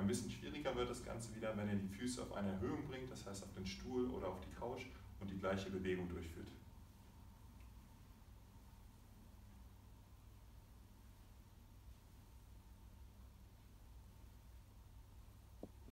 Ein bisschen schwieriger wird das Ganze wieder, wenn ihr die Füße auf eine Erhöhung bringt, das heißt auf den Stuhl oder auf die Couch und die gleiche Bewegung durchführt.